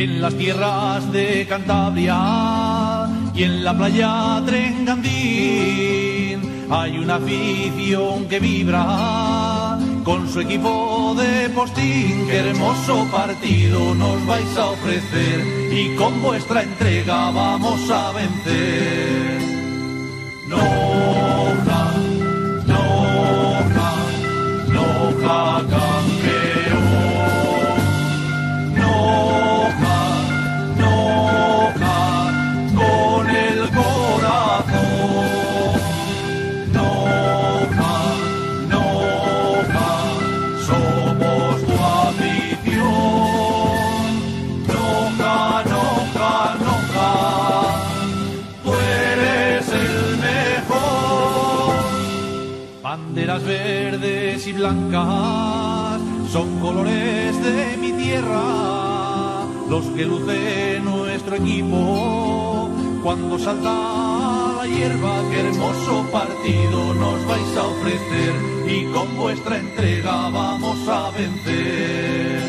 En las tierras de Cantabria y en la playa Trengandín hay una afición que vibra con su equipo de postín. Qué hermoso partido nos vais a ofrecer y con vuestra entrega vamos a vencer. Banderas verdes y blancas son colores de mi tierra, los que luce nuestro equipo cuando salta la hierba. Qué hermoso partido nos vais a ofrecer y con vuestra entrega vamos a vencer.